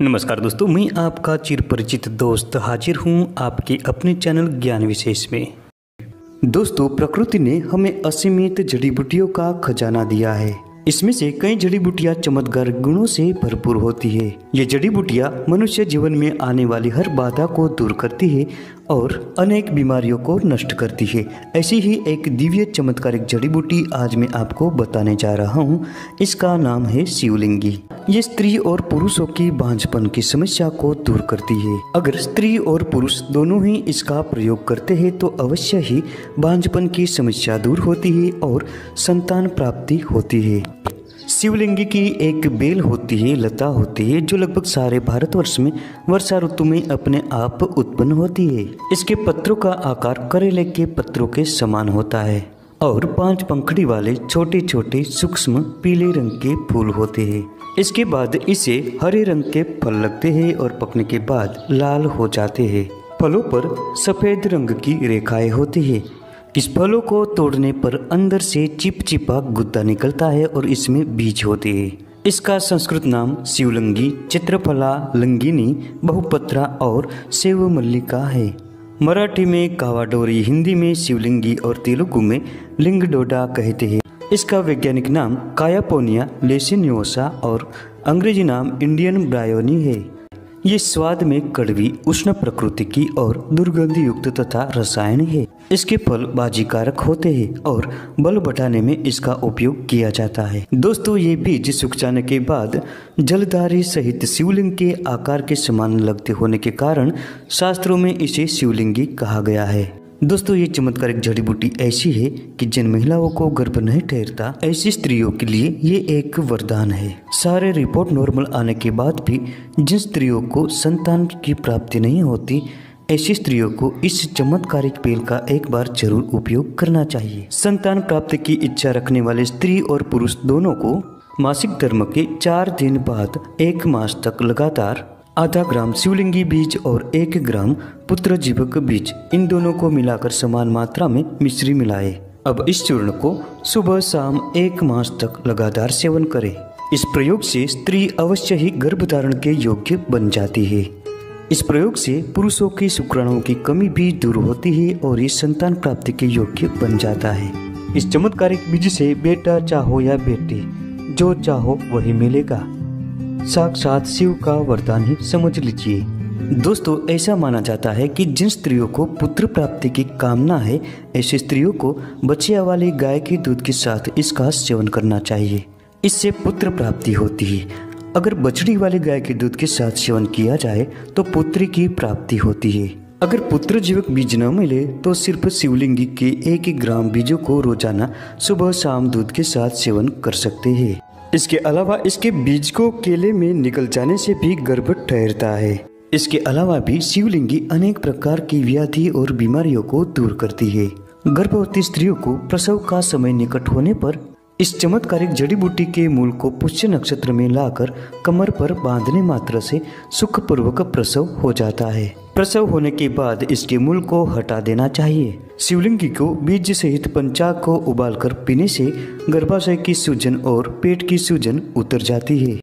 नमस्कार दोस्तों, मैं आपका चिर परिचित दोस्त हाजिर हूँ आपके अपने चैनल ज्ञान विशेष में। दोस्तों, प्रकृति ने हमें असीमित जड़ी बूटियों का खजाना दिया है। इसमें से कई जड़ी बूटियाँ चमत्कार गुणों से भरपूर होती है। ये जड़ी बूटियाँ मनुष्य जीवन में आने वाली हर बाधा को दूर करती है और अनेक बीमारियों को नष्ट करती है। ऐसी ही एक दिव्य चमत्कारिक जड़ी बूटी आज मैं आपको बताने जा रहा हूँ। इसका नाम है शिवलिंगी। ये स्त्री और पुरुषों की बांझपन की समस्या को दूर करती है। अगर स्त्री और पुरुष दोनों ही इसका प्रयोग करते हैं तो अवश्य ही बांझपन की समस्या दूर होती है और संतान प्राप्ति होती है। शिवलिंगी की एक बेल होती है, लता होती है, जो लगभग सारे भारतवर्ष में वर्षा ऋतु में अपने आप उत्पन्न होती है। इसके पत्रों का आकार करेले के पत्रों के समान होता है और पाँच पंखड़ी वाले छोटे छोटे सूक्ष्म पीले रंग के फूल होते हैं। इसके बाद इसे हरे रंग के फल लगते हैं और पकने के बाद लाल हो जाते हैं। फलों पर सफ़ेद रंग की रेखाएँ होती है। इस फलों को तोड़ने पर अंदर से चिपचिपा गुद्दा निकलता है और इसमें बीज होते हैं। इसका संस्कृत नाम शिवलंगी, चित्रफला, लंगिनी, बहुपत्रा और सेव मल्लिका है। मराठी में कावाडोरी, हिंदी में शिवलिंगी और तेलुगु में लिंगडोडा कहते हैं। इसका वैज्ञानिक नाम कायापोनिया लेसिन्योसा और अंग्रेज़ी नाम इंडियन ब्रायोनी है। ये स्वाद में कड़वी, उष्ण प्रकृति की और दुर्गंध युक्त तथा रसायन है। इसके फल बाजीकारक होते हैं और बल बढ़ाने में इसका उपयोग किया जाता है। दोस्तों, ये बीज सूख जाने के बाद जलधारी सहित शिवलिंग के आकार के समान लगते होने के कारण शास्त्रों में इसे शिवलिंगी कहा गया है। दोस्तों, ये चमत्कारिक जड़ी बूटी ऐसी है कि जिन महिलाओं को गर्भ नहीं ठहरता, ऐसी स्त्रियों के लिए ये एक वरदान है। सारे रिपोर्ट नॉर्मल आने के बाद भी जिन स्त्रियों को संतान की प्राप्ति नहीं होती, ऐसी स्त्रियों को इस चमत्कारिक पेल का एक बार ज़रूर उपयोग करना चाहिए। संतान प्राप्ति की इच्छा रखने वाले स्त्री और पुरुष दोनों को मासिक धर्म के चार दिन बाद एक मास तक लगातार आधा ग्राम शिवलिंगी बीज और एक ग्राम पुत्र जीवक बीज, इन दोनों को मिलाकर समान मात्रा में मिश्री मिलाए। अब इस चूर्ण को सुबह शाम एक मास तक लगातार सेवन करें। इस प्रयोग से स्त्री अवश्य ही गर्भ धारण के योग्य बन जाती है। इस प्रयोग से पुरुषों की शुक्राणुओं की कमी भी दूर होती है और ये संतान प्राप्ति के योग्य बन जाता है। इस चमत्कारिक बीज से बेटा चाहो या बेटी, जो चाहो वही मिलेगा। साक्षात शिव का वरदान ही समझ लीजिए। दोस्तों, ऐसा माना जाता है कि जिन स्त्रियों को पुत्र प्राप्ति की कामना है, ऐसी स्त्रियों को बचिया वाली गाय के दूध के साथ इसका सेवन करना चाहिए। इससे पुत्र प्राप्ति होती है। अगर बछड़ी वाली गाय के दूध के साथ सेवन किया जाए तो पुत्री की प्राप्ति होती है। अगर पुत्र जीवक बीज न मिले तो सिर्फ़ शिवलिंगी के एक ग्राम बीजों को रोज़ाना सुबह शाम दूध के साथ सेवन कर सकते हैं। इसके अलावा इसके बीज को केले में निकल जाने से भी गर्भ ठहरता है। इसके अलावा भी शिवलिंगी अनेक प्रकार की व्याधि और बीमारियों को दूर करती है। गर्भवती स्त्रियों को प्रसव का समय निकट होने पर इस चमत्कारिक जड़ी बूटी के मूल को पुष्य नक्षत्र में लाकर कमर पर बांधने मात्र से सुखपूर्वक प्रसव हो जाता है। प्रसव होने के बाद इसके मूल को हटा देना चाहिए। शिवलिंगी को बीज सहित पंचाग को उबालकर पीने से गर्भाशय की सूजन और पेट की सूजन उतर जाती है।